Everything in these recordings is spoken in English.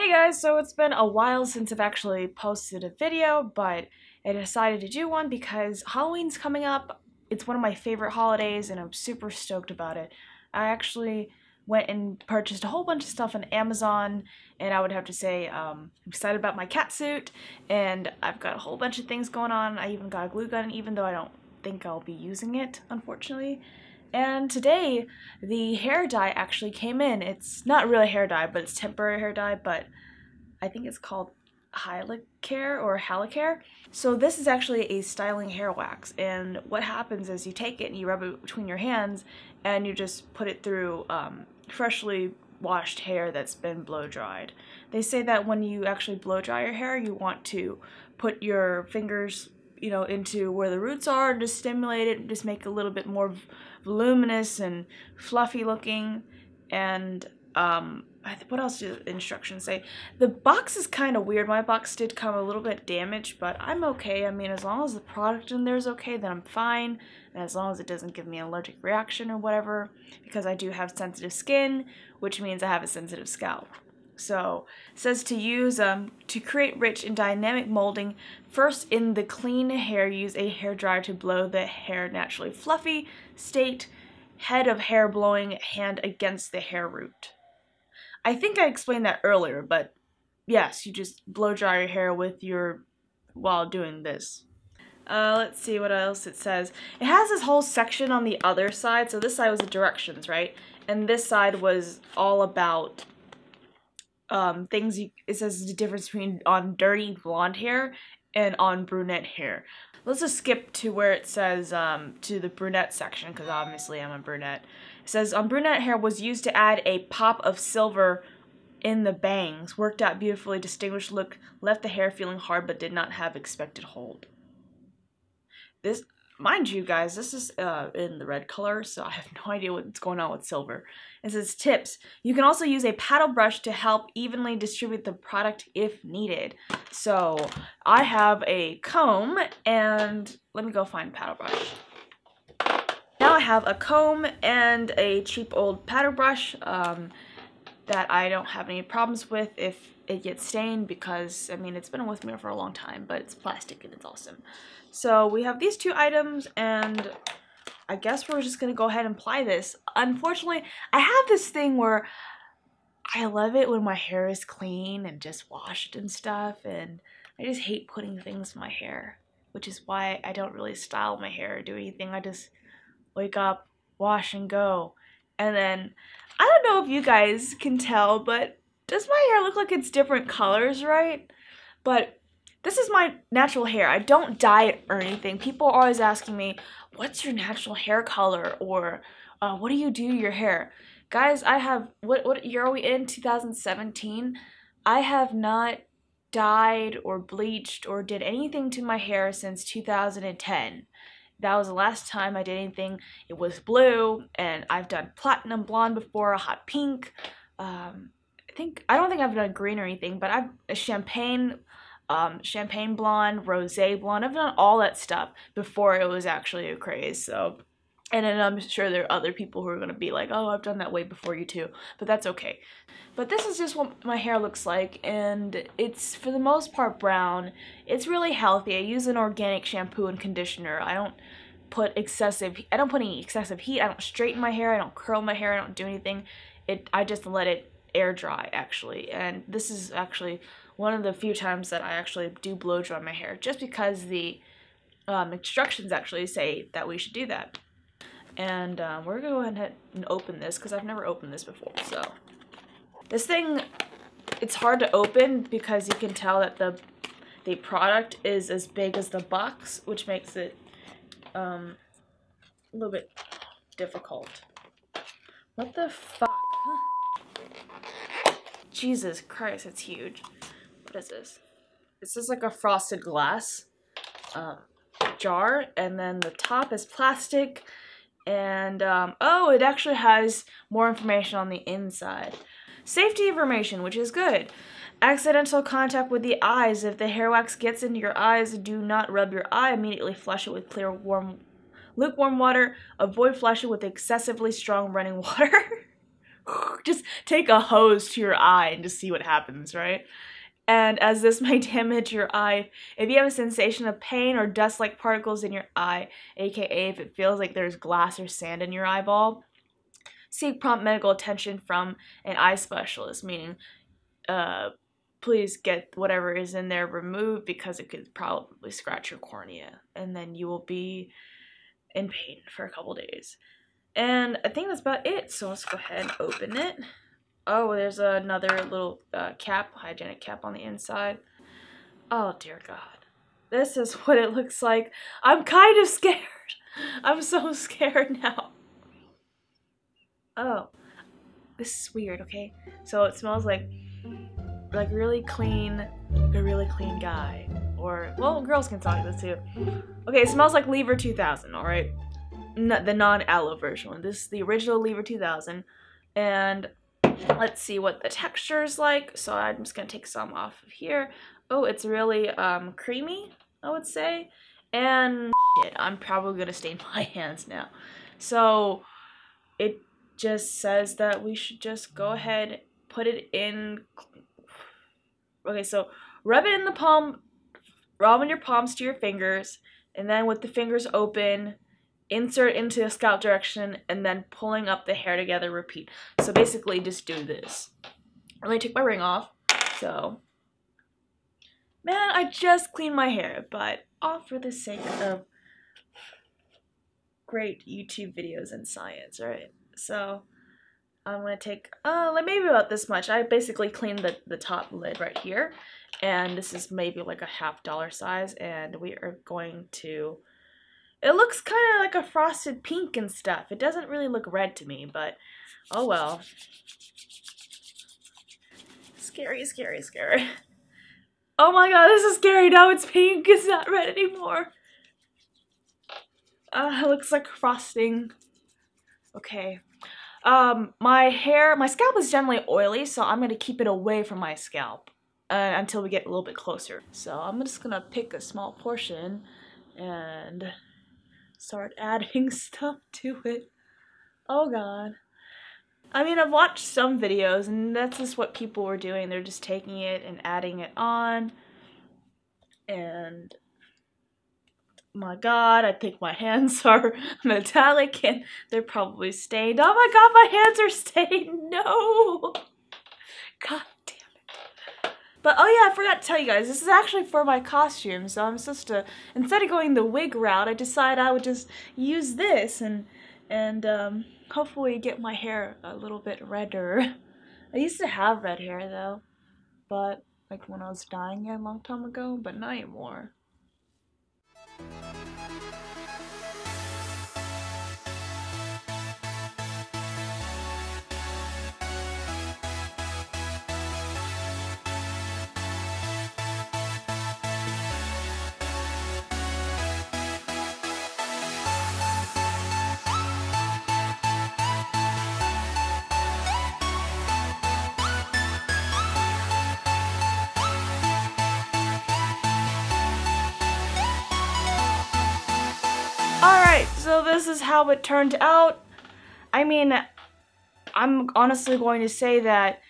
Hey guys, so it's been a while since I've actually posted a video, but I decided to do one because Halloween's coming up. It's one of my favorite holidays and I'm super stoked about it. I actually went and purchased a whole bunch of stuff on Amazon and I would have to say um, I'm excited about my cat suit and I've got a whole bunch of things going on. I even got a glue gun even though I don't think I'll be using it, unfortunately. And today, the hair dye actually came in. It's not really hair dye, but it's temporary hair dye, but I think it's called Hyalocare or Halicare. So this is actually a styling hair wax, and what happens is you take it and you rub it between your hands, and you just put it through um, freshly washed hair that's been blow dried. They say that when you actually blow dry your hair, you want to put your fingers you know, into where the roots are and just stimulate it and just make it a little bit more voluminous and fluffy looking. And um, what else do the instructions say? The box is kind of weird. My box did come a little bit damaged, but I'm okay. I mean, as long as the product in there is okay, then I'm fine. And as long as it doesn't give me an allergic reaction or whatever, because I do have sensitive skin, which means I have a sensitive scalp. So says to use um, to create rich and dynamic molding. First, in the clean hair, use a hair dryer to blow the hair naturally fluffy state. Head of hair blowing hand against the hair root. I think I explained that earlier, but yes, you just blow dry your hair with your while doing this. Uh, let's see what else it says. It has this whole section on the other side. So this side was the directions, right? And this side was all about um, things you, it says the difference between on dirty blonde hair and on brunette hair. Let's just skip to where it says um, to the brunette section because obviously I'm a brunette. It says on brunette hair was used to add a pop of silver in the bangs. Worked out beautifully, distinguished look, left the hair feeling hard but did not have expected hold. This mind you guys, this is uh, in the red color, so I have no idea what's going on with silver. It says tips. You can also use a paddle brush to help evenly distribute the product if needed. So I have a comb and let me go find paddle brush. Now I have a comb and a cheap old paddle brush um, that I don't have any problems with if it gets stained because, I mean, it's been with me for a long time, but it's plastic and it's awesome. So we have these two items and I guess we're just going to go ahead and apply this. Unfortunately, I have this thing where I love it when my hair is clean and just washed and stuff and I just hate putting things in my hair, which is why I don't really style my hair or do anything. I just wake up, wash and go. And then I don't know if you guys can tell, but does my hair look like it's different colors, right? But this is my natural hair. I don't dye it or anything. People are always asking me, what's your natural hair color? Or uh, what do you do to your hair? Guys, I have, what, what year are we in? 2017? I have not dyed or bleached or did anything to my hair since 2010. That was the last time I did anything. It was blue, and I've done platinum blonde before, a hot pink. Um, I think I don't think I've done green or anything, but I've a champagne um, champagne blonde, rose blonde. I've done all that stuff before it was actually a craze. So, and then I'm sure there are other people who are going to be like, oh, I've done that way before you too. But that's okay. But this is just what my hair looks like. And it's for the most part brown. It's really healthy. I use an organic shampoo and conditioner. I don't put excessive, I don't put any excessive heat. I don't straighten my hair. I don't curl my hair. I don't do anything. It, I just let it air dry actually. And this is actually one of the few times that I actually do blow dry my hair just because the um, instructions actually say that we should do that. And um, we're gonna go ahead and open this because I've never opened this before. So this thing, it's hard to open because you can tell that the the product is as big as the box, which makes it um, a little bit difficult. What the fuck? Jesus Christ, it's huge. What is this? This is like a frosted glass um, jar, and then the top is plastic. And, um, oh, it actually has more information on the inside. Safety information, which is good. Accidental contact with the eyes. If the hair wax gets into your eyes, do not rub your eye. Immediately flush it with clear, warm, lukewarm water. Avoid flushing with excessively strong running water. just take a hose to your eye and just see what happens, right? And as this may damage your eye, if you have a sensation of pain or dust-like particles in your eye, aka if it feels like there's glass or sand in your eyeball, seek prompt medical attention from an eye specialist, meaning uh, please get whatever is in there removed because it could probably scratch your cornea and then you will be in pain for a couple days. And I think that's about it. So let's go ahead and open it. Oh, there's another little uh, cap, hygienic cap on the inside. Oh dear God. This is what it looks like. I'm kind of scared. I'm so scared now. Oh, this is weird, okay? So it smells like like really clean, a really clean guy. Or, well, girls can talk this too. Okay, it smells like Lever 2000, alright? The non-aloe version one. This is the original Lever 2000. And let's see what the texture is like. So I'm just going to take some off of here. Oh, it's really um, creamy, I would say. And shit, I'm probably going to stain my hands now. So it just says that we should just go ahead, put it in Okay, so rub it in the palm, rub in your palms to your fingers, and then with the fingers open, insert into the scalp direction, and then pulling up the hair together, repeat. So basically, just do this. Let me take my ring off. So, man, I just cleaned my hair, but all for the sake of great YouTube videos and science, right? So, I'm gonna take uh like maybe about this much. I basically cleaned the, the top lid right here and this is maybe like a half dollar size and we are going to it looks kind of like a frosted pink and stuff. It doesn't really look red to me, but oh well. Scary, scary, scary. Oh my god, this is scary. Now it's pink. It's not red anymore. Uh, it looks like frosting. Okay. Um, my hair, my scalp is generally oily, so I'm going to keep it away from my scalp uh, until we get a little bit closer. So I'm just going to pick a small portion and start adding stuff to it. Oh god. I mean, I've watched some videos and that's just what people were doing. They're just taking it and adding it on. And my god, I think my hands are metallic and they're probably stained. Oh my god, my hands are stained. No. God. But oh yeah, I forgot to tell you guys, this is actually for my costume. So I'm supposed to, instead of going the wig route, I decided I would just use this and, and um, hopefully get my hair a little bit redder. I used to have red hair though, but like when I was dying a long time ago, but not anymore. Alright, so this is how it turned out. I mean, I'm honestly going to say that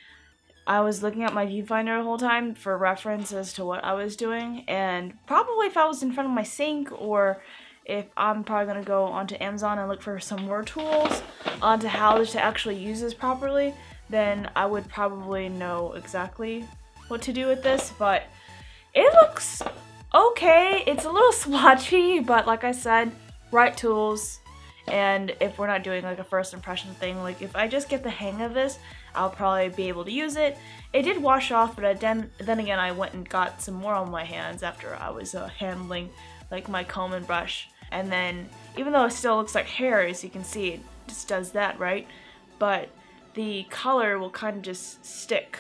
I was looking at my viewfinder the whole time for reference as to what I was doing, and probably if I was in front of my sink or if I'm probably going to go onto Amazon and look for some more tools onto how to actually use this properly, then I would probably know exactly what to do with this, but it looks okay. It's a little swatchy, but like I said, right tools, and if we're not doing like a first impression thing, like if I just get the hang of this, I'll probably be able to use it. It did wash off, but then, then again, I went and got some more on my hands after I was uh, handling like my comb and brush. And then, even though it still looks like hair, as you can see, it just does that, right? But the color will kind of just stick,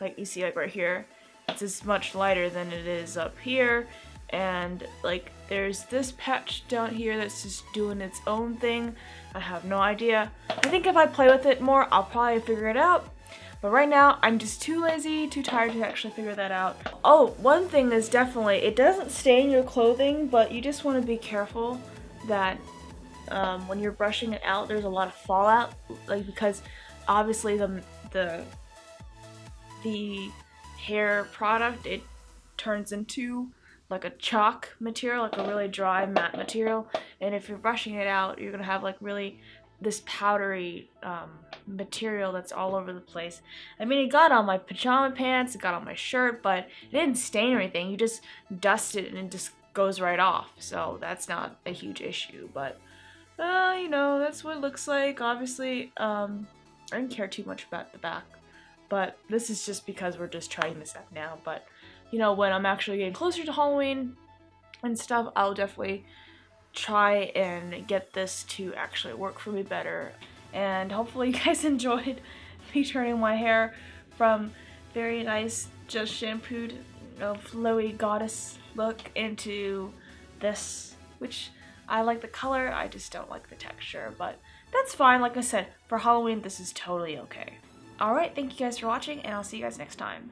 like you see like right here. It's just much lighter than it is up here and like there's this patch down here that's just doing its own thing. I have no idea. I think if I play with it more, I'll probably figure it out. But right now, I'm just too lazy, too tired to actually figure that out. Oh, one thing is definitely, it doesn't stain your clothing, but you just want to be careful that um, when you're brushing it out, there's a lot of fallout, like because obviously the the the hair product it turns into like a chalk material, like a really dry matte material. And if you're brushing it out, you're gonna have like really this powdery um, material that's all over the place. I mean, it got on my pajama pants, it got on my shirt, but it didn't stain or anything. You just dust it and it just goes right off. So that's not a huge issue, but uh, you know, that's what it looks like. Obviously, um, I didn't care too much about the back, but this is just because we're just trying this out now. But you know, when I'm actually getting closer to Halloween and stuff, I'll definitely try and get this to actually work for me better. And hopefully you guys enjoyed me turning my hair from very nice, just shampooed, you know, flowy goddess look into this, which I like the color, I just don't like the texture, but that's fine. Like I said, for Halloween, this is totally okay. Alright, thank you guys for watching, and I'll see you guys next time.